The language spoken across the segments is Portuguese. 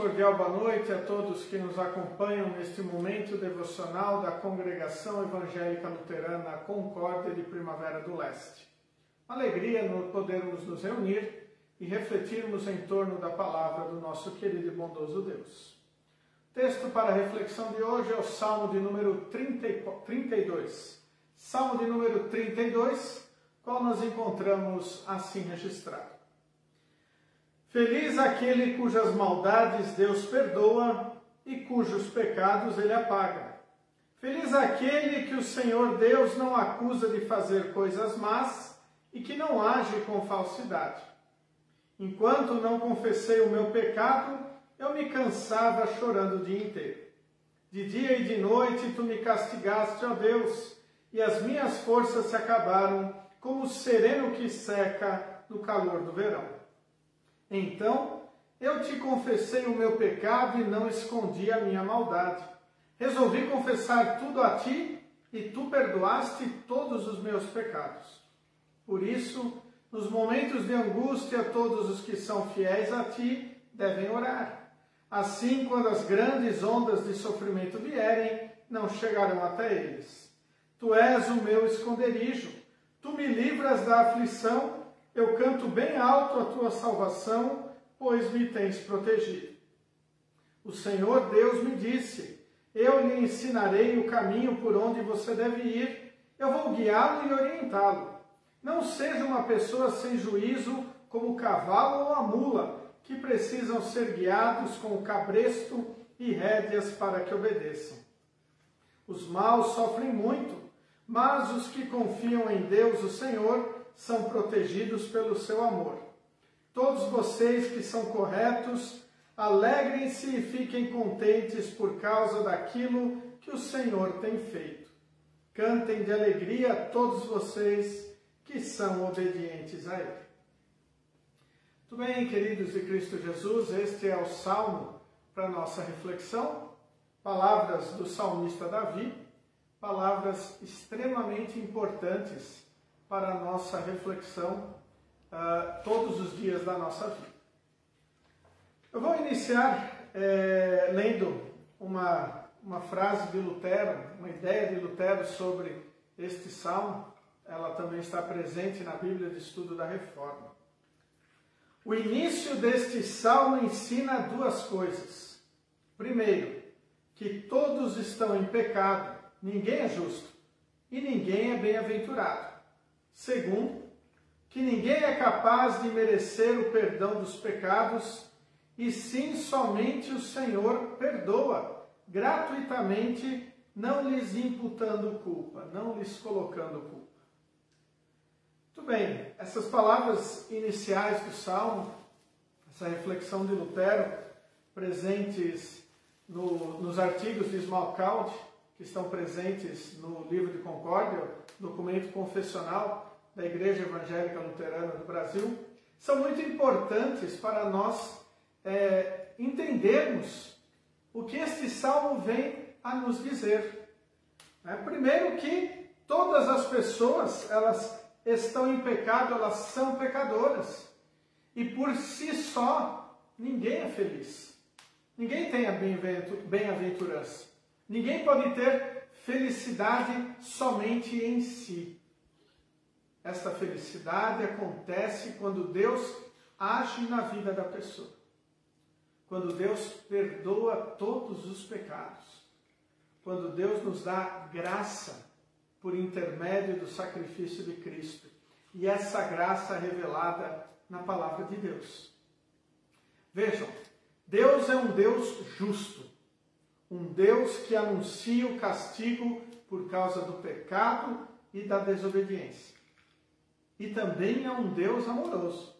cordial boa noite a todos que nos acompanham neste momento devocional da Congregação Evangélica Luterana Concórdia de Primavera do Leste. Alegria no podermos nos reunir e refletirmos em torno da palavra do nosso querido e bondoso Deus. O texto para a reflexão de hoje é o Salmo de número 30, 32. Salmo de número 32, qual nós encontramos assim registrado. Feliz aquele cujas maldades Deus perdoa e cujos pecados ele apaga. Feliz aquele que o Senhor Deus não acusa de fazer coisas más e que não age com falsidade. Enquanto não confessei o meu pecado, eu me cansava chorando o dia inteiro. De dia e de noite tu me castigaste, ó Deus, e as minhas forças se acabaram como o sereno que seca no calor do verão. Então eu te confessei o meu pecado e não escondi a minha maldade. Resolvi confessar tudo a ti e tu perdoaste todos os meus pecados. Por isso, nos momentos de angústia, todos os que são fiéis a ti devem orar. Assim, quando as grandes ondas de sofrimento vierem, não chegarão até eles. Tu és o meu esconderijo, tu me livras da aflição eu canto bem alto a tua salvação, pois me tens protegido. O Senhor Deus me disse: Eu lhe ensinarei o caminho por onde você deve ir, eu vou guiá-lo e orientá-lo. Não seja uma pessoa sem juízo como o cavalo ou a mula, que precisam ser guiados com o cabresto e rédeas para que obedeçam. Os maus sofrem muito, mas os que confiam em Deus, o Senhor, são protegidos pelo seu amor. Todos vocês que são corretos, alegrem-se e fiquem contentes por causa daquilo que o Senhor tem feito. Cantem de alegria todos vocês que são obedientes a Ele. Muito bem, queridos de Cristo Jesus, este é o salmo para nossa reflexão. Palavras do salmista Davi, palavras extremamente importantes para a nossa reflexão uh, todos os dias da nossa vida. Eu vou iniciar é, lendo uma, uma frase de Lutero, uma ideia de Lutero sobre este salmo. Ela também está presente na Bíblia de Estudo da Reforma. O início deste salmo ensina duas coisas. Primeiro, que todos estão em pecado, ninguém é justo e ninguém é bem-aventurado. Segundo, que ninguém é capaz de merecer o perdão dos pecados, e sim somente o Senhor perdoa gratuitamente, não lhes imputando culpa, não lhes colocando culpa. Muito bem, essas palavras iniciais do Salmo, essa reflexão de Lutero, presentes no, nos artigos de Smalcald, que estão presentes no livro de Concórdia, documento confessional da Igreja Evangélica Luterana do Brasil, são muito importantes para nós é, entendermos o que este salmo vem a nos dizer. É, primeiro que todas as pessoas elas estão em pecado, elas são pecadoras e por si só ninguém é feliz. Ninguém tem a bem-aventurança. Ninguém pode ter felicidade somente em si. Esta felicidade acontece quando Deus age na vida da pessoa. Quando Deus perdoa todos os pecados. Quando Deus nos dá graça por intermédio do sacrifício de Cristo. E essa graça revelada na palavra de Deus. Vejam, Deus é um Deus justo um Deus que anuncia o castigo por causa do pecado e da desobediência. E também é um Deus amoroso,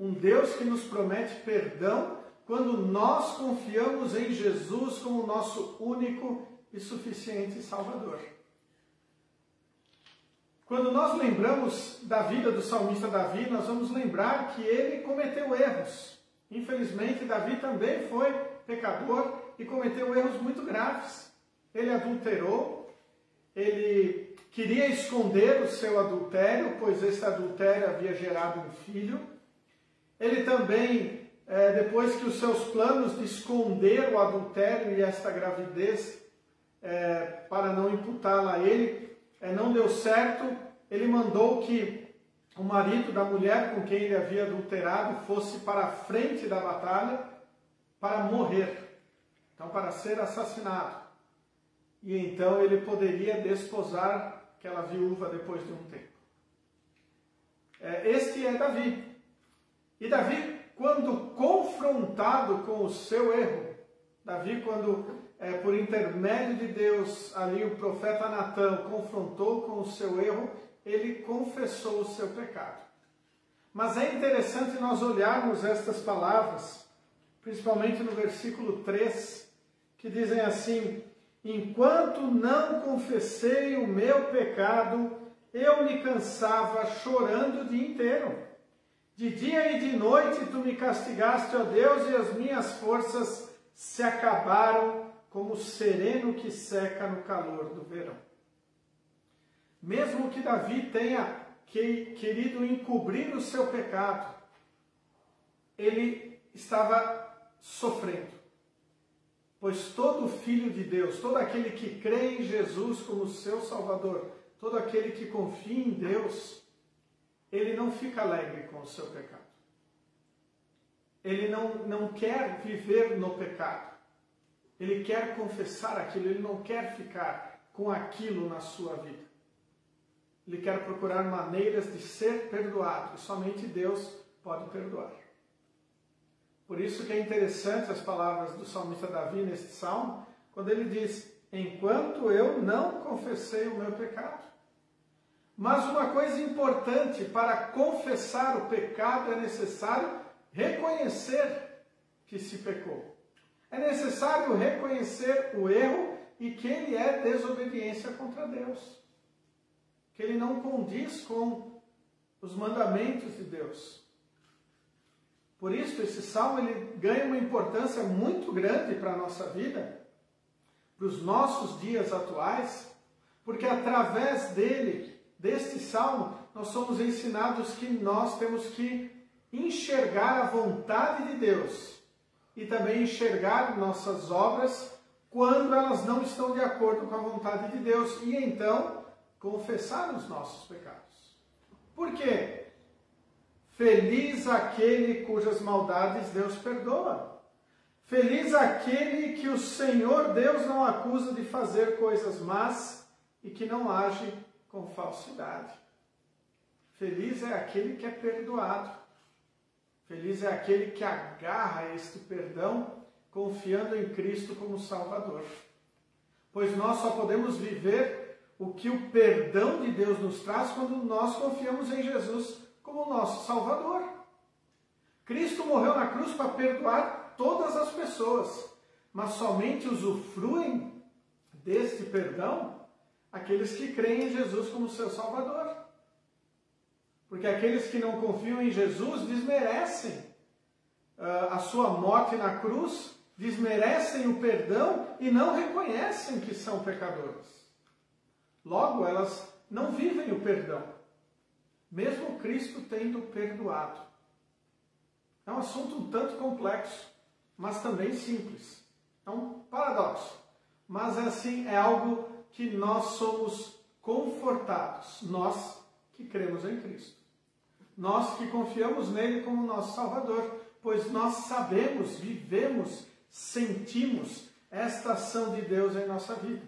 um Deus que nos promete perdão quando nós confiamos em Jesus como nosso único e suficiente Salvador. Quando nós lembramos da vida do salmista Davi, nós vamos lembrar que ele cometeu erros. Infelizmente, Davi também foi pecador e cometeu erros muito graves. Ele adulterou, ele queria esconder o seu adultério, pois esse adultério havia gerado um filho. Ele também é, depois que os seus planos de esconder o adultério e esta gravidez é, para não imputá-la a ele é, não deu certo, ele mandou que o marido da mulher com quem ele havia adulterado fosse para a frente da batalha para morrer, então para ser assassinado. E então ele poderia desposar aquela viúva depois de um tempo. É, este é Davi. E Davi, quando confrontado com o seu erro, Davi, quando é, por intermédio de Deus, ali o profeta Natan confrontou com o seu erro, ele confessou o seu pecado. Mas é interessante nós olharmos estas palavras, principalmente no versículo 3, que dizem assim: Enquanto não confessei o meu pecado, eu me cansava chorando o dia inteiro. De dia e de noite tu me castigaste, ó Deus, e as minhas forças se acabaram como o sereno que seca no calor do verão. Mesmo que Davi tenha querido encobrir o seu pecado, ele estava sofrendo. Pois todo filho de Deus, todo aquele que crê em Jesus como seu Salvador, todo aquele que confia em Deus, ele não fica alegre com o seu pecado. Ele não, não quer viver no pecado. Ele quer confessar aquilo, ele não quer ficar com aquilo na sua vida. Ele quer procurar maneiras de ser perdoado, e somente Deus pode perdoar. Por isso que é interessante as palavras do salmista Davi neste salmo, quando ele diz: Enquanto eu não confessei o meu pecado. Mas uma coisa importante, para confessar o pecado é necessário reconhecer que se pecou. É necessário reconhecer o erro e que ele é desobediência contra Deus. Que ele não condiz com os mandamentos de Deus. Por isso, esse salmo ele ganha uma importância muito grande para a nossa vida, para os nossos dias atuais, porque através dele, deste salmo, nós somos ensinados que nós temos que enxergar a vontade de Deus e também enxergar nossas obras quando elas não estão de acordo com a vontade de Deus e então confessar os nossos pecados. Por quê? Feliz aquele cujas maldades Deus perdoa. Feliz aquele que o Senhor Deus não acusa de fazer coisas más e que não age com falsidade. Feliz é aquele que é perdoado. Feliz é aquele que agarra este perdão confiando em Cristo como Salvador. Pois nós só podemos viver o que o perdão de Deus nos traz quando nós confiamos em Jesus como nosso Salvador. Cristo morreu na cruz para perdoar todas as pessoas, mas somente usufruem deste perdão aqueles que creem em Jesus como seu Salvador. Porque aqueles que não confiam em Jesus desmerecem uh, a sua morte na cruz, desmerecem o perdão e não reconhecem que são pecadores. Logo, elas não vivem o perdão, mesmo Cristo tendo perdoado. É um assunto um tanto complexo, mas também simples. É um paradoxo, mas é assim é algo que nós somos confortados, nós que cremos em Cristo nós que confiamos nele como nosso Salvador, pois nós sabemos, vivemos, sentimos esta ação de Deus em nossa vida.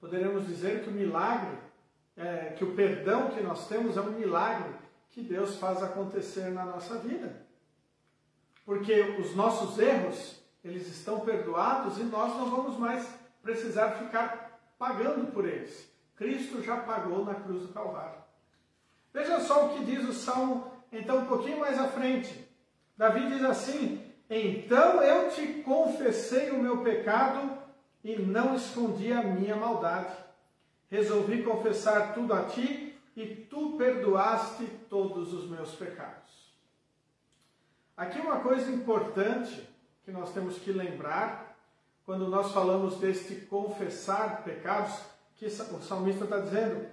Poderemos dizer que o milagre, é, que o perdão que nós temos é um milagre que Deus faz acontecer na nossa vida. Porque os nossos erros, eles estão perdoados e nós não vamos mais precisar ficar pagando por eles. Cristo já pagou na cruz do Calvário. Veja só o que diz o Salmo, então, um pouquinho mais à frente. Davi diz assim: Então eu te confessei o meu pecado e não escondi a minha maldade. Resolvi confessar tudo a ti e tu perdoaste todos os meus pecados. Aqui uma coisa importante que nós temos que lembrar quando nós falamos deste confessar pecados, que o salmista está dizendo,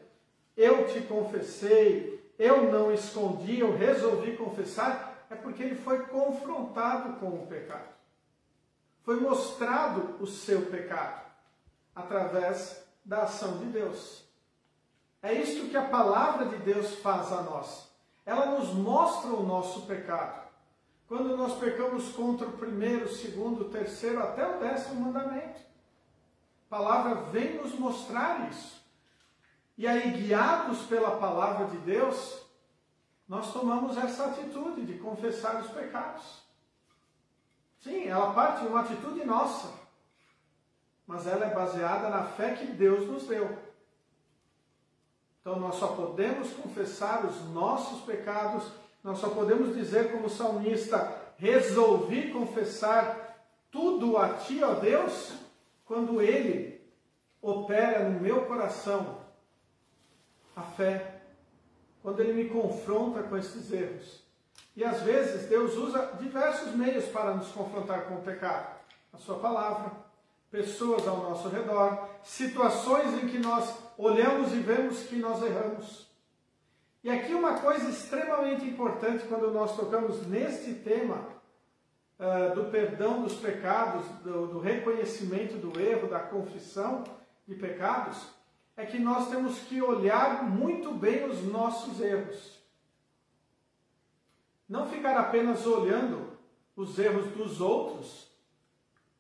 eu te confessei, eu não escondi, eu resolvi confessar, É porque ele foi confrontado com o pecado. Foi mostrado o seu pecado através da ação de Deus. É isto que a palavra de Deus faz a nós. Ela nos mostra o nosso pecado. Quando nós pecamos contra o primeiro, segundo, terceiro, até o décimo mandamento. A palavra vem nos mostrar isso. E aí, guiados pela palavra de Deus, nós tomamos essa atitude de confessar os pecados. Sim, ela parte de uma atitude nossa, mas ela é baseada na fé que Deus nos deu. Então nós só podemos confessar os nossos pecados, nós só podemos dizer como salmista, resolvi confessar tudo a ti, ó Deus, quando ele opera no meu coração a fé, quando ele me confronta com esses erros. E às vezes Deus usa diversos meios para nos confrontar com o pecado. A sua palavra, pessoas ao nosso redor, situações em que nós olhamos e vemos que nós erramos. E aqui uma coisa extremamente importante quando nós tocamos neste tema uh, do perdão dos pecados, do, do reconhecimento do erro, da confissão de pecados, é que nós temos que olhar muito bem os nossos erros. Não ficar apenas olhando os erros dos outros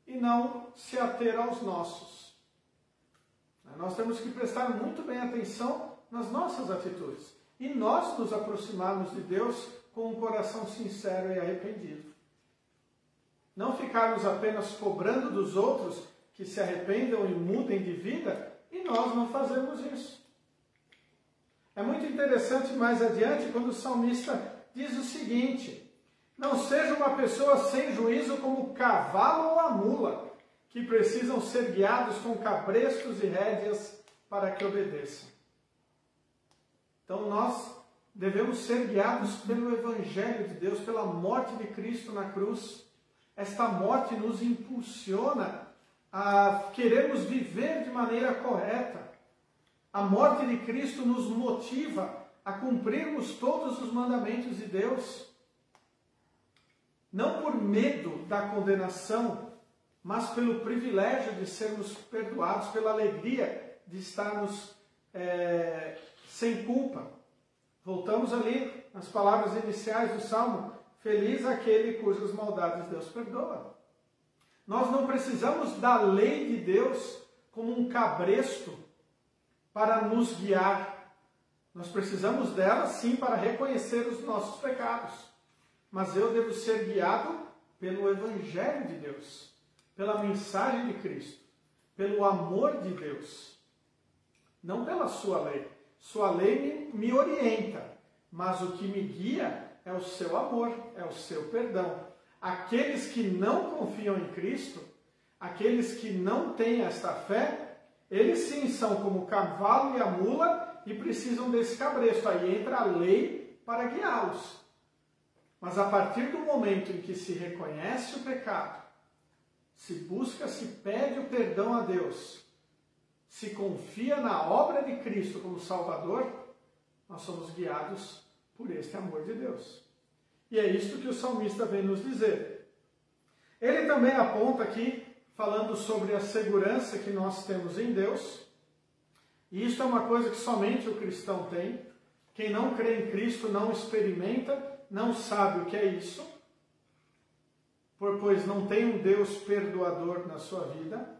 e não se ater aos nossos. Nós temos que prestar muito bem atenção nas nossas atitudes e nós nos aproximarmos de Deus com um coração sincero e arrependido. Não ficarmos apenas cobrando dos outros que se arrependam e mudem de vida e nós não fazemos isso. É muito interessante mais adiante quando o salmista diz o seguinte: Não seja uma pessoa sem juízo como o cavalo ou a mula, que precisam ser guiados com cabrestos e rédeas para que obedeçam. Então nós devemos ser guiados pelo Evangelho de Deus, pela morte de Cristo na cruz. Esta morte nos impulsiona a queremos viver de maneira correta. A morte de Cristo nos motiva a cumprirmos todos os mandamentos de Deus. Não por medo da condenação, mas pelo privilégio de sermos perdoados, pela alegria de estarmos é, sem culpa. Voltamos ali nas palavras iniciais do Salmo: Feliz aquele cujas maldades Deus perdoa. Nós não precisamos da lei de Deus como um cabresto para nos guiar. Nós precisamos dela sim para reconhecer os nossos pecados. Mas eu devo ser guiado pelo Evangelho de Deus, pela mensagem de Cristo, pelo amor de Deus, não pela sua lei. Sua lei me, me orienta, mas o que me guia é o seu amor, é o seu perdão, aqueles que não confiam em Cristo, aqueles que não têm esta fé, eles sim são como o cavalo e a mula e precisam desse cabresto. Aí entra a lei para guiá-los. Mas a partir do momento em que se reconhece o pecado, se busca, se pede o perdão a Deus, se confia na obra de Cristo como Salvador, nós somos guiados por este amor de Deus. E é isto que o salmista vem nos dizer. Ele também aponta aqui, falando sobre a segurança que nós temos em Deus. E isso é uma coisa que somente o cristão tem. Quem não crê em Cristo não experimenta, não sabe o que é isso, pois não tem um Deus perdoador na sua vida.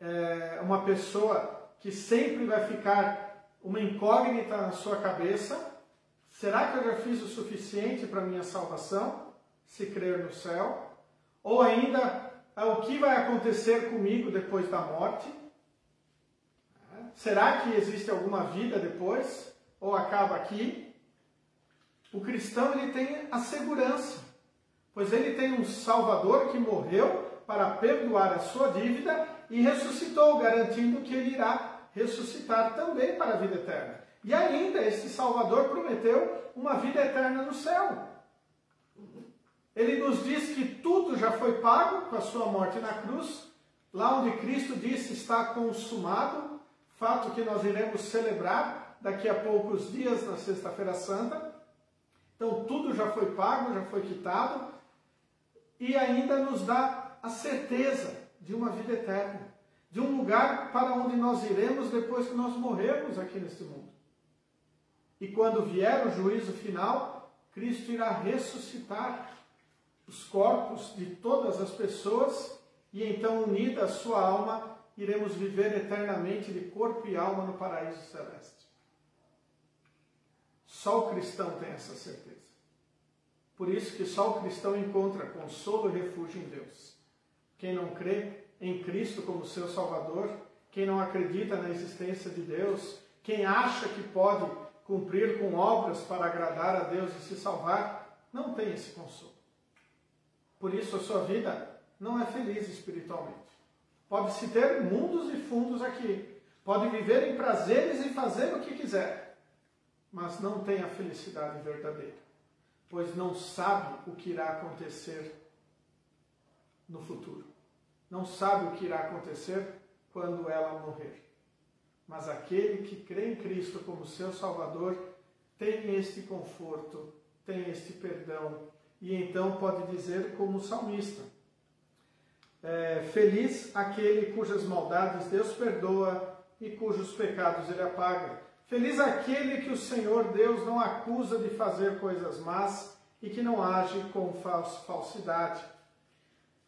É uma pessoa que sempre vai ficar uma incógnita na sua cabeça Será que eu já fiz o suficiente para minha salvação? Se crer no céu? Ou ainda, é o que vai acontecer comigo depois da morte? Será que existe alguma vida depois? Ou acaba aqui? O cristão ele tem a segurança, pois ele tem um Salvador que morreu para perdoar a sua dívida e ressuscitou, garantindo que ele irá ressuscitar também para a vida eterna. E ainda, esse Salvador prometeu uma vida eterna no céu. Ele nos diz que tudo já foi pago com a sua morte na cruz, lá onde Cristo disse está consumado, fato que nós iremos celebrar daqui a poucos dias, na Sexta-feira Santa. Então tudo já foi pago, já foi quitado e ainda nos dá a certeza de uma vida eterna, de um lugar para onde nós iremos depois que nós morrermos aqui neste mundo. E quando vier o juízo final, Cristo irá ressuscitar os corpos de todas as pessoas e então, unida a sua alma, iremos viver eternamente de corpo e alma no paraíso celeste. Só o cristão tem essa certeza. Por isso que só o cristão encontra consolo e refúgio em Deus. Quem não crê em Cristo como seu Salvador, quem não acredita na existência de Deus, quem acha que pode cumprir com obras para agradar a Deus e se salvar, não tem esse consolo. Por isso a sua vida não é feliz espiritualmente. Pode-se ter mundos e fundos aqui, pode viver em prazeres e fazer o que quiser, mas não tem a felicidade verdadeira, pois não sabe o que irá acontecer no futuro. Não sabe o que irá acontecer quando ela morrer. Mas aquele que crê em Cristo como seu Salvador tem este conforto, tem este perdão, e então pode dizer, como o salmista: é, Feliz aquele cujas maldades Deus perdoa e cujos pecados ele apaga. Feliz aquele que o Senhor Deus não acusa de fazer coisas más e que não age com falsidade.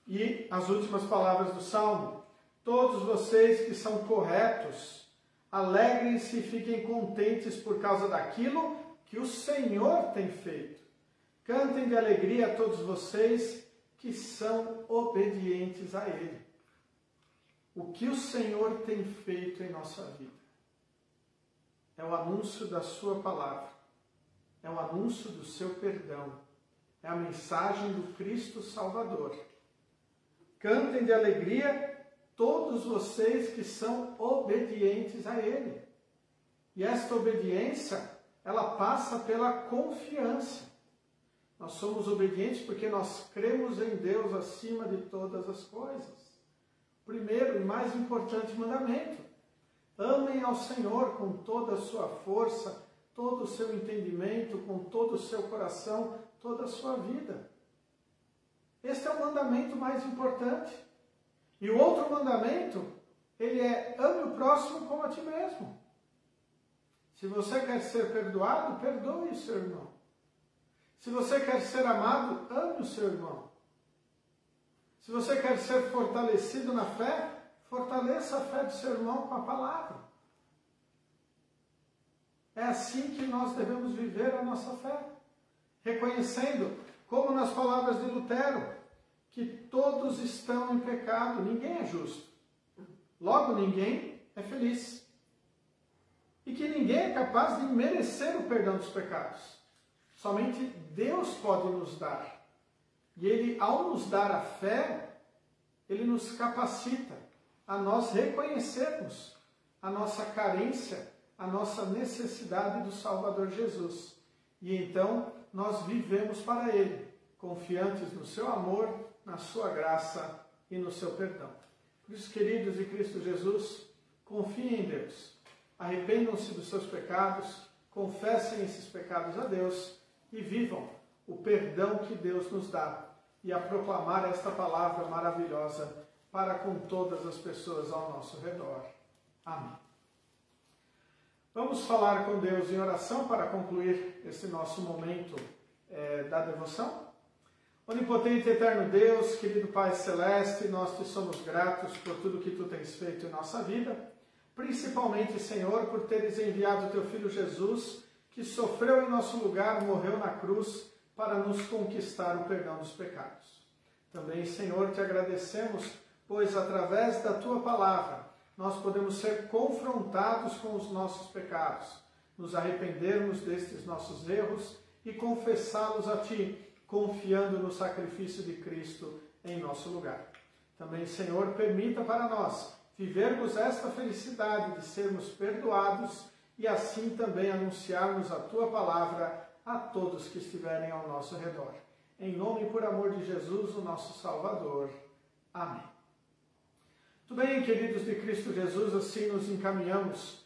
E as últimas palavras do Salmo: Todos vocês que são corretos, Alegrem-se e fiquem contentes por causa daquilo que o Senhor tem feito. Cantem de alegria a todos vocês que são obedientes a Ele. O que o Senhor tem feito em nossa vida é o anúncio da Sua palavra, é o anúncio do seu perdão, é a mensagem do Cristo Salvador. Cantem de alegria todos vocês que são obedientes a Ele. E esta obediência, ela passa pela confiança. Nós somos obedientes porque nós cremos em Deus acima de todas as coisas. Primeiro e mais importante mandamento: amem ao Senhor com toda a sua força, todo o seu entendimento, com todo o seu coração, toda a sua vida. Este é o mandamento mais importante. E o outro mandamento, ele é ame o próximo como a ti mesmo. Se você quer ser perdoado, perdoe o seu irmão. Se você quer ser amado, ame o seu irmão. Se você quer ser fortalecido na fé, fortaleça a fé do seu irmão com a palavra. É assim que nós devemos viver a nossa fé, reconhecendo, como nas palavras de Lutero, que todos estão em pecado, ninguém é justo. Logo, ninguém é feliz. E que ninguém é capaz de merecer o perdão dos pecados. Somente Deus pode nos dar. E Ele, ao nos dar a fé, Ele nos capacita a nós reconhecermos a nossa carência, a nossa necessidade do Salvador Jesus. E então nós vivemos para Ele, confiantes no seu amor na sua graça e no seu perdão. Por isso, queridos de Cristo Jesus, confiem em Deus, arrependam-se dos seus pecados, confessem esses pecados a Deus e vivam o perdão que Deus nos dá e a proclamar esta palavra maravilhosa para com todas as pessoas ao nosso redor. Amém. Vamos falar com Deus em oração para concluir esse nosso momento é, da devoção? Onipotente e eterno Deus, querido Pai Celeste, nós te somos gratos por tudo que tu tens feito em nossa vida, principalmente, Senhor, por teres enviado teu Filho Jesus, que sofreu em nosso lugar, morreu na cruz, para nos conquistar o perdão dos pecados. Também, Senhor, te agradecemos, pois através da tua palavra nós podemos ser confrontados com os nossos pecados, nos arrependermos destes nossos erros e confessá-los a ti confiando no sacrifício de Cristo em nosso lugar. Também, Senhor, permita para nós vivermos esta felicidade de sermos perdoados e assim também anunciarmos a tua palavra a todos que estiverem ao nosso redor. Em nome e por amor de Jesus, o nosso Salvador. Amém. Tudo bem, queridos de Cristo Jesus, assim nos encaminhamos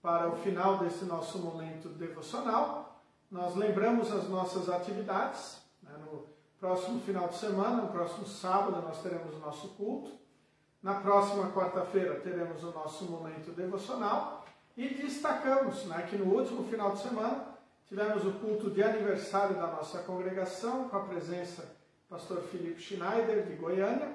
para o final desse nosso momento devocional nós lembramos as nossas atividades. Né? No próximo final de semana, no próximo sábado, nós teremos o nosso culto. Na próxima quarta-feira, teremos o nosso momento devocional. E destacamos né, que no último final de semana tivemos o culto de aniversário da nossa congregação, com a presença do pastor Felipe Schneider, de Goiânia.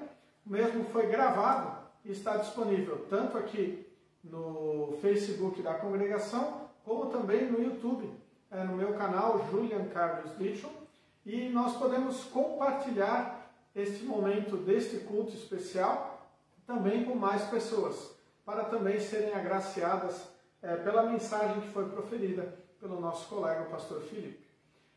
O mesmo foi gravado está disponível tanto aqui no Facebook da congregação, como também no YouTube, é, no meu canal Julian Carlos Ditchell, e nós podemos compartilhar este momento deste culto especial também com mais pessoas, para também serem agraciadas é, pela mensagem que foi proferida pelo nosso colega, o pastor Felipe.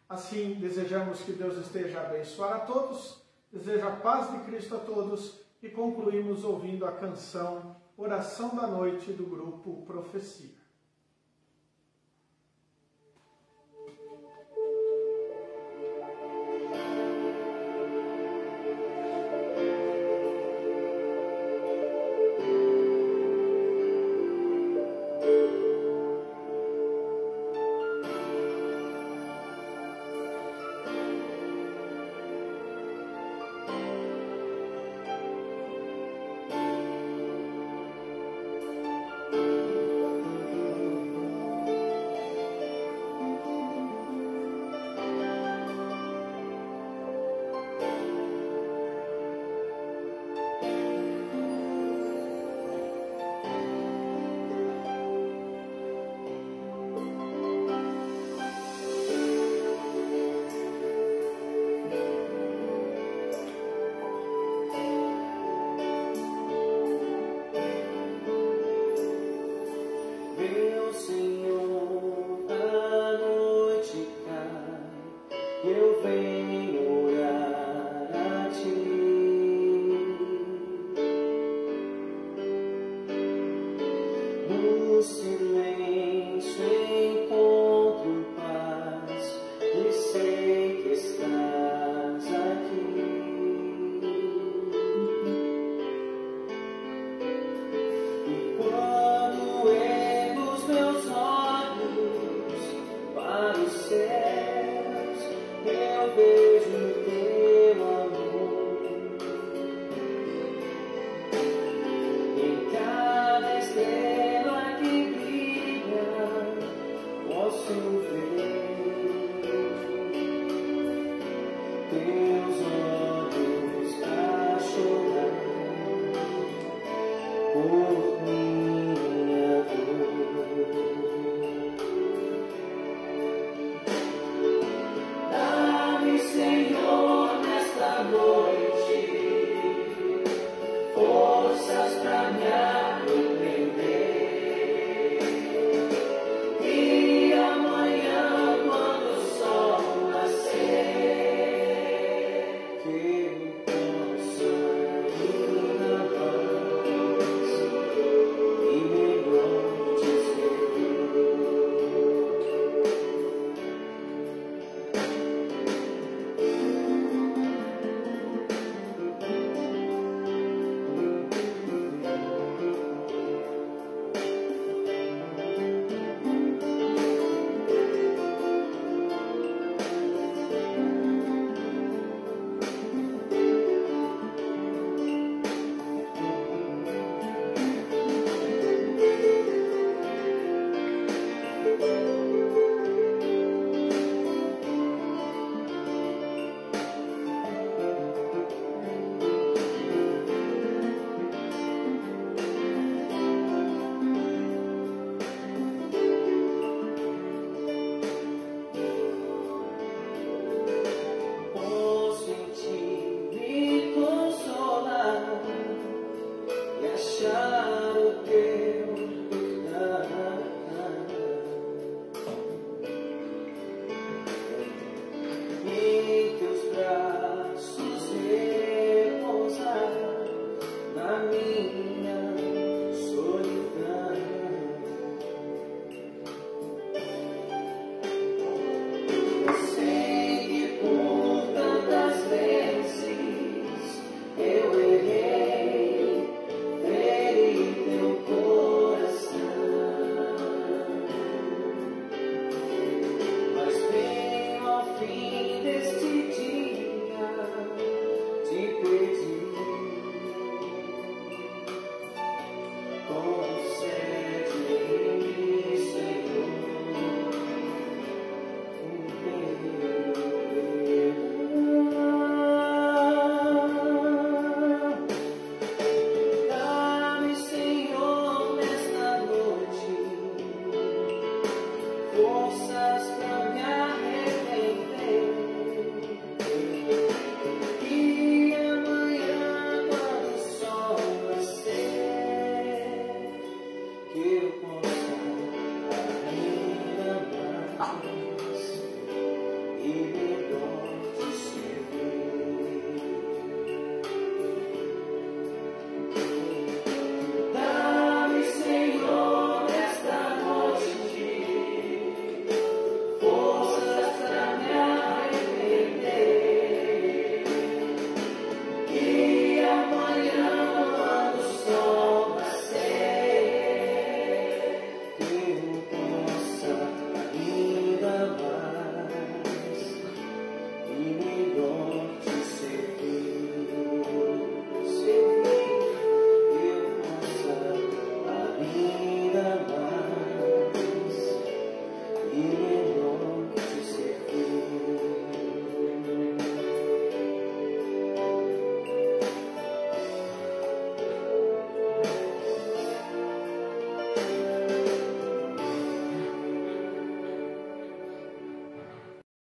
Assim, desejamos que Deus esteja a abençoar a todos, deseja a paz de Cristo a todos e concluímos ouvindo a canção Oração da Noite do grupo Profecia.